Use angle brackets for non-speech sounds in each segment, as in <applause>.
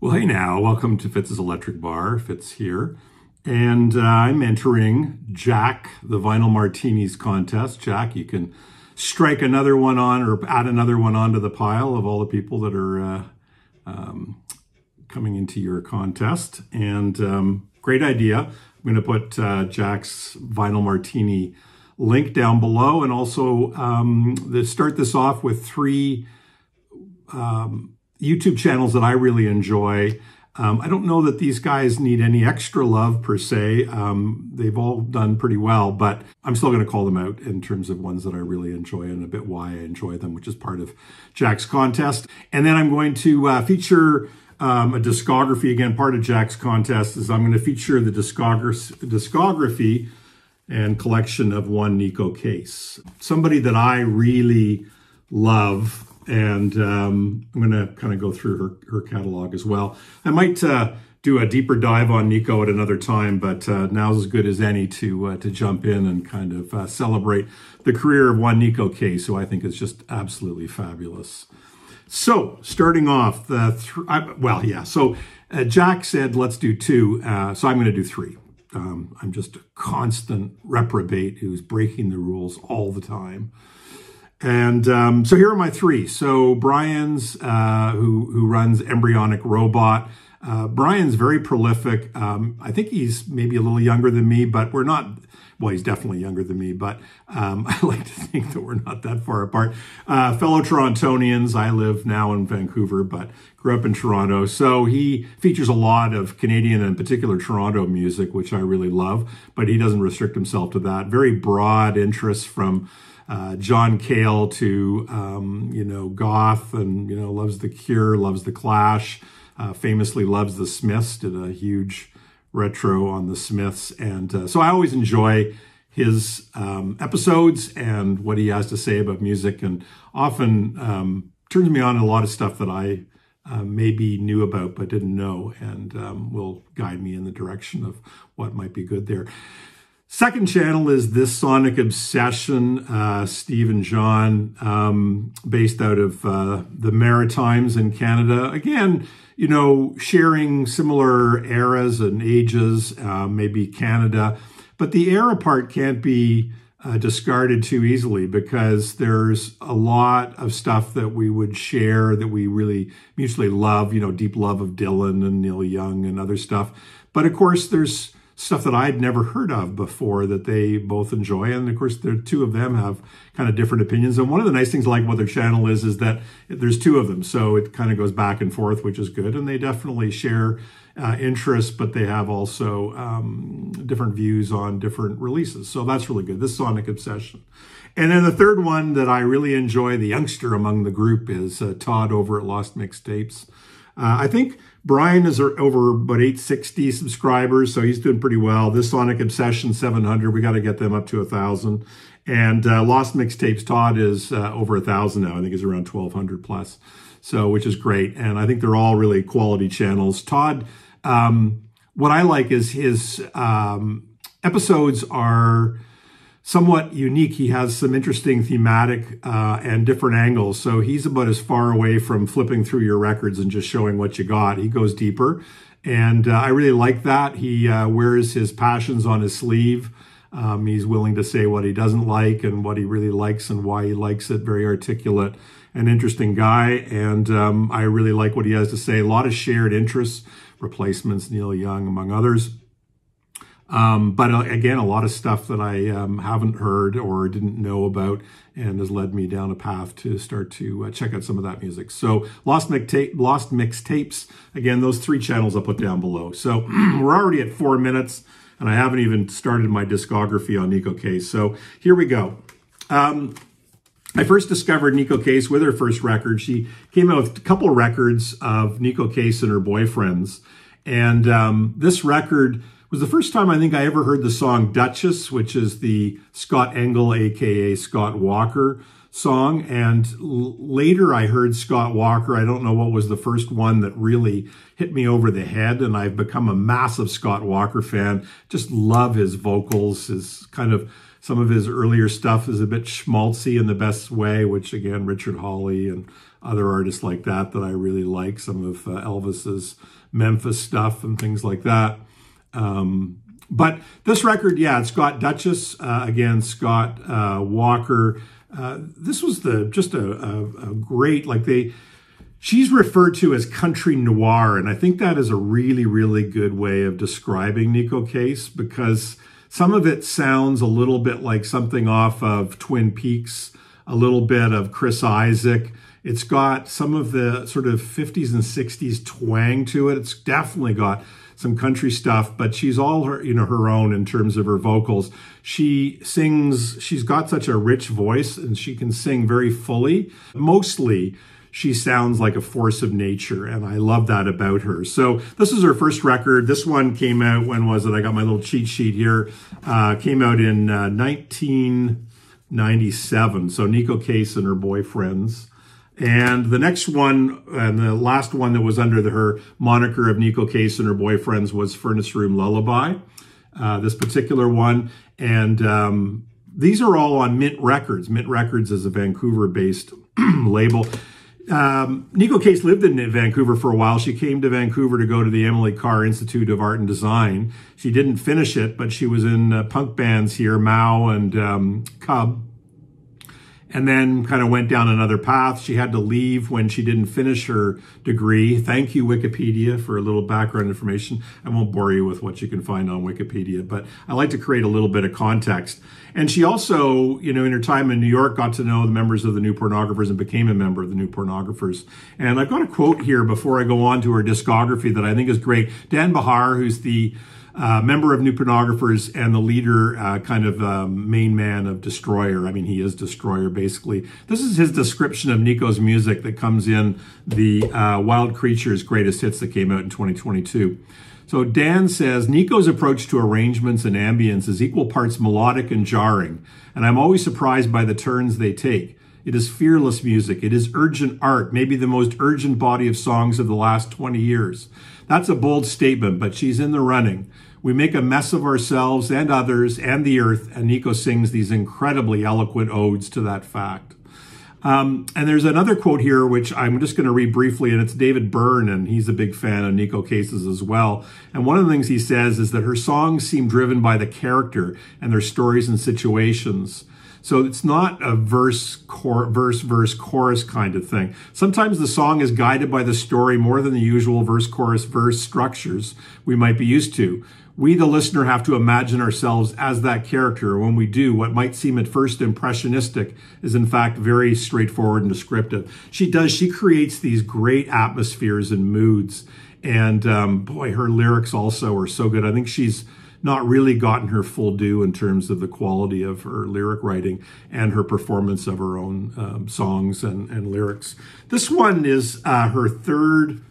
Well, hey now, welcome to Fitz's Electric Bar. Fitz here. And uh, I'm entering Jack, the Vinyl Martinis contest. Jack, you can strike another one on or add another one onto the pile of all the people that are uh, um, coming into your contest. And um, great idea. I'm going to put uh, Jack's Vinyl Martini link down below and also um, the, start this off with three um, YouTube channels that I really enjoy. Um, I don't know that these guys need any extra love per se. Um, they've all done pretty well, but I'm still going to call them out in terms of ones that I really enjoy and a bit why I enjoy them, which is part of Jack's contest. And then I'm going to uh, feature um, a discography. Again, part of Jack's contest is I'm going to feature the discography and collection of one Neko Case. Somebody that I really love and um, I'm going to kind of go through her, her catalog as well. I might uh, do a deeper dive on Neko at another time, but uh, now's as good as any to uh, to jump in and kind of uh, celebrate the career of one Neko Case, who I think is just absolutely fabulous. So, starting off, the th- I, well, yeah. So, uh, Jack said, let's do two. Uh, so, I'm going to do three. Um, I'm just a constant reprobate who's breaking the rules all the time. And um, so here are my three. So Brian's, uh, who who runs Embryonic Robot. Uh, Brian's very prolific. Um, I think he's maybe a little younger than me, but we're not. Well, he's definitely younger than me, but um, <laughs> I like to think that we're not that far apart. Uh, fellow Torontonians. I live now in Vancouver, but grew up in Toronto. So he features a lot of Canadian and particular Toronto music, which I really love. But he doesn't restrict himself to that. Very broad interests from uh, John Cale to um, you know goth and you know loves the Cure, loves the Clash, uh, famously loves the Smiths. Did a huge retro on the Smiths, and uh, so I always enjoy his um, episodes and what he has to say about music, and often um, turns me on a lot of stuff that I uh, maybe knew about but didn't know, and um, will guide me in the direction of what might be good there. Second channel is This Sonic Obsession, uh, Steve and John, um, based out of uh, the Maritimes in Canada. Again, you know, sharing similar eras and ages, uh, maybe Canada. But the era part can't be uh, discarded too easily because there's a lot of stuff that we would share that we really mutually love, you know, deep love of Dylan and Neil Young and other stuff. But of course, there's stuff that I'd never heard of before that they both enjoy. And of course, the two of them have kind of different opinions. And one of the nice things I like about their channel is, is that there's two of them. So it kind of goes back and forth, which is good. And they definitely share uh, interests, but they have also um, different views on different releases. So that's really good. This Sonic Obsession. And then the third one that I really enjoy, the youngster among the group, is uh, Todd over at Lost Mixtapes. Uh, I think Brian is over about 860 subscribers, so he's doing pretty well. This Sonic Obsession 700, we got to get them up to a thousand. And uh, Lost Mixtapes Todd is uh, over a thousand now. I think he's around 1200 plus, so which is great. And I think they're all really quality channels. Todd, um, what I like is his um, episodes are somewhat unique. He has some interesting thematic uh, and different angles. So he's about as far away from flipping through your records and just showing what you got. He goes deeper. And uh, I really like that. He uh, wears his passions on his sleeve. Um, he's willing to say what he doesn't like and what he really likes and why he likes it. Very articulate and interesting guy. And um, I really like what he has to say. A lot of shared interests, replacements, Neil Young, among others. Um, but uh, again, a lot of stuff that I um, haven't heard or didn't know about and has led me down a path to start to uh, check out some of that music. So Lost, Mixtape, Lost Mixtapes, again, those three channels I'll put down below. So <clears throat> we're already at four minutes and I haven't even started my discography on Neko Case. So here we go. Um, I first discovered Neko Case with her first record. She came out with a couple records of Neko Case and her boyfriends. And um, this record was the first time I think I ever heard the song Duchess, which is the Scott Engel, aka Scott Walker song. And later I heard Scott Walker. I don't know what was the first one that really hit me over the head. And I've become a massive Scott Walker fan. Just love his vocals, his kind of some of his earlier stuff is a bit schmaltzy in the best way, which again, Richard Hawley and other artists like that that I really like. Some of uh, Elvis's Memphis stuff and things like that. Um, but this record, yeah, it's got Duchess uh, again, Scott uh, Walker. Uh, this was the just a, a, a great like they She's referred to as country noir, and I think that is a really, really good way of describing Neko Case because some of it sounds a little bit like something off of Twin Peaks, a little bit of Chris Isaak. It's got some of the sort of 50s and 60s twang to it. It's definitely got some country stuff, but she's all her, you know, her own in terms of her vocals. She sings, she's got such a rich voice and she can sing very fully. Mostly she sounds like a force of nature, and I love that about her. So this is her first record. This one came out, when was it? I got my little cheat sheet here. Uh, came out in uh, 1997. So Neko Case and her boyfriends. And the next one, and the last one that was under the, her moniker of Neko Case and her boyfriends was Furnace Room Lullaby. Uh, this particular one. And um, these are all on Mint Records. Mint Records is a Vancouver-based <clears throat> label. Um, Neko Case lived in Vancouver for a while. She came to Vancouver to go to the Emily Carr Institute of Art and Design. She didn't finish it, but she was in uh, punk bands here, Maow and um, Cub and then kind of went down another path. She had to leave when she didn't finish her degree. Thank you, Wikipedia, for a little background information. I won't bore you with what you can find on Wikipedia, but I like to create a little bit of context. And she also, you know, in her time in New York, got to know the members of the New Pornographers and became a member of the New Pornographers. And I've got a quote here before I go on to her discography that I think is great. Dan Bejar, who's the uh, member of New Pornographers and the leader, uh, kind of um, main man of Destroyer. I mean, he is Destroyer, basically. This is his description of Neko's music that comes in the uh, Wild Creatures Greatest Hits that came out in 2022. So Dan says, Neko's approach to arrangements and ambience is equal parts melodic and jarring, and I'm always surprised by the turns they take. It is fearless music. It is urgent art, maybe the most urgent body of songs of the last 20 years. That's a bold statement, but she's in the running. We make a mess of ourselves and others and the earth, and Neko sings these incredibly eloquent odes to that fact. Um, and there's another quote here, which I'm just going to read briefly, and it's David Byrne, and he's a big fan of Neko Cases as well. And one of the things he says is that her songs seem driven by the character and their stories and situations. So it's not a verse, cor- verse, verse, chorus kind of thing. Sometimes the song is guided by the story more than the usual verse, chorus, verse structures we might be used to. We, the listener, have to imagine ourselves as that character. When we do, what might seem at first impressionistic is in fact very straightforward and descriptive. She does, she creates these great atmospheres and moods. And um, boy, her lyrics also are so good. I think she's not really gotten her full due in terms of the quality of her lyric writing and her performance of her own um, songs and, and lyrics. This one is uh, her third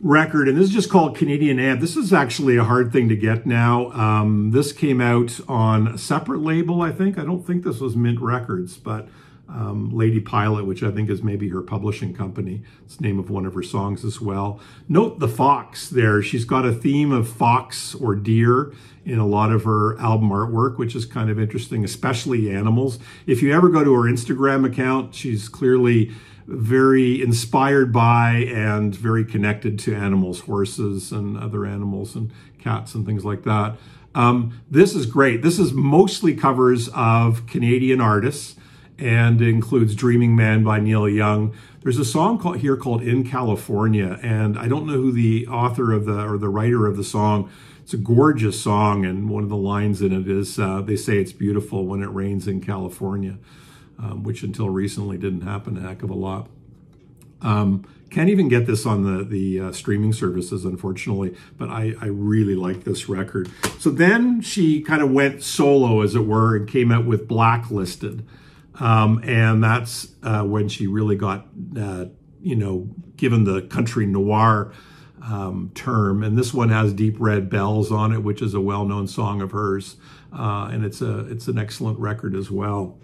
record, and this is just called Canadian Amp. This is actually a hard thing to get now. Um, this came out on a separate label, I think. I don't think this was Mint Records, but um, Lady Pilot, which I think is maybe her publishing company. It's the name of one of her songs as well. Note the fox there. She's got a theme of fox or deer in a lot of her album artwork, which is kind of interesting, especially animals. If you ever go to her Instagram account, she's clearly very inspired by and very connected to animals, horses and other animals and cats and things like that. Um, this is great. This is mostly covers of Canadian artists and includes Dreaming Man by Neil Young. There's a song called, here called In California, and I don't know who the author of the or the writer of the song. It's a gorgeous song, and one of the lines in it is uh, they say it's beautiful when it rains in California um, which until recently didn't happen a heck of a lot. Um, can't even get this on the, the uh, streaming services, unfortunately, but I, I really like this record. So then she kind of went solo, as it were, and came out with Blacklisted. Um, and that's uh, when she really got, uh, you know, given the country noir um, term. And this one has Deep Red Bells on it, which is a well-known song of hers. Uh, and it's a it's an excellent record as well.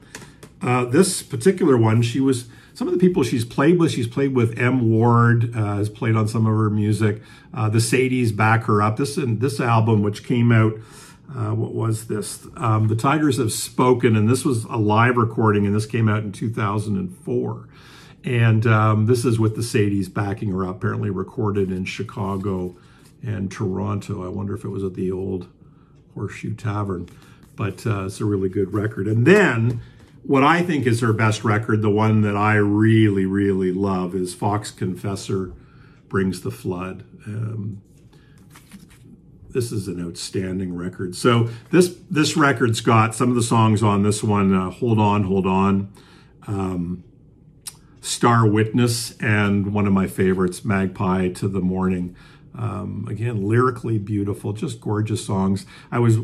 Uh, this particular one, she was some of the people she's played with. She's played with M. Ward, uh, has played on some of her music. Uh, the Sadies back her up. This and this album, which came out, uh, what was this? Um, the Tigers Have Spoken, and this was a live recording, and this came out in 2004. And um, this is with the Sadies backing her up, apparently recorded in Chicago and Toronto. I wonder if it was at the old Horseshoe Tavern, but uh, it's a really good record. And then what I think is her best record, the one that I really, really love, is Fox Confessor Brings the Flood. Um, this is an outstanding record. So this this record's got some of the songs on this one, uh, Hold On, Hold On, um, Star Witness, and one of my favorites, Magpie to the Morning. Um, again, lyrically beautiful, just gorgeous songs. I was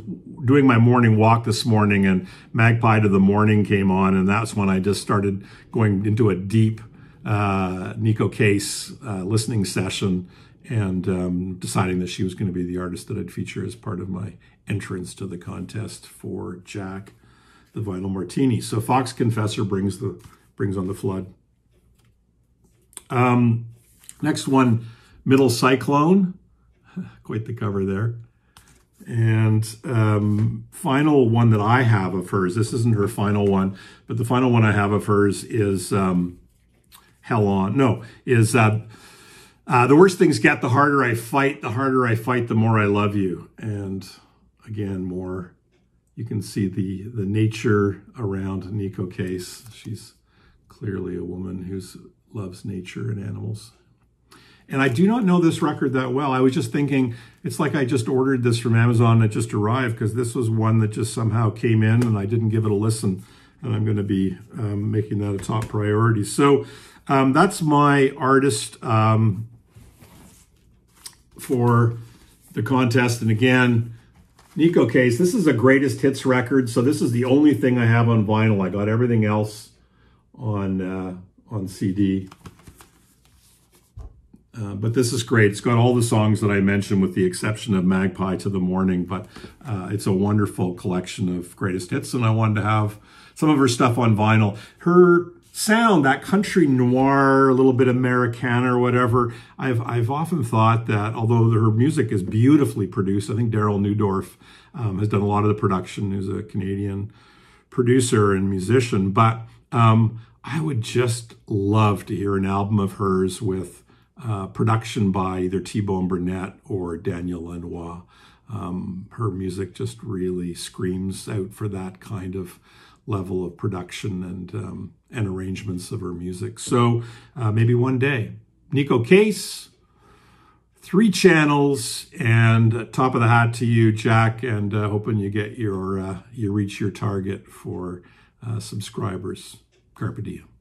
doing my morning walk this morning and Magpie to the Morning came on, and that's when I just started going into a deep uh, Neko Case uh, listening session and um, deciding that she was going to be the artist that I'd feature as part of my entrance to the contest for Jack, the Vinyl Martini. So Fox Confessor brings the brings on the flood. Um, next one, Middle Cyclone, <laughs> quite the cover there. And um, final one that I have of hers, this isn't her final one, but the final one I have of hers is um, Hell On. No, is uh, uh, the worst things get, the harder I fight, the harder I fight, the more I love you. And again, more, you can see the, the nature around Neko Case. She's clearly a woman who loves nature and animals and I do not know this record that well. I was just thinking, it's like I just ordered this from Amazon and it just arrived because this was one that just somehow came in and I didn't give it a listen. And I'm going to be um, making that a top priority. So um, that's my artist um, for the contest. And again, Neko Case, this is a greatest hits record. So this is the only thing I have on vinyl. I got everything else on, uh, on CD. Uh, but this is great. It's got all the songs that I mentioned with the exception of Magpie to the Morning, but uh, it's a wonderful collection of greatest hits, and I wanted to have some of her stuff on vinyl. Her sound, that country noir, a little bit Americana or whatever, I've, I've often thought that although her music is beautifully produced, I think Darryl Neudorf um, has done a lot of the production, who's a Canadian producer and musician, but um, I would just love to hear an album of hers with uh, production by either T-Bone Burnett or Daniel Lanois. Um, her music just really screams out for that kind of level of production and um, and arrangements of her music. So uh, maybe one day, Neko Case, three channels, and top of the hat to you, Jack, and uh, hoping you get your uh, you reach your target for uh, subscribers. Carpe diem.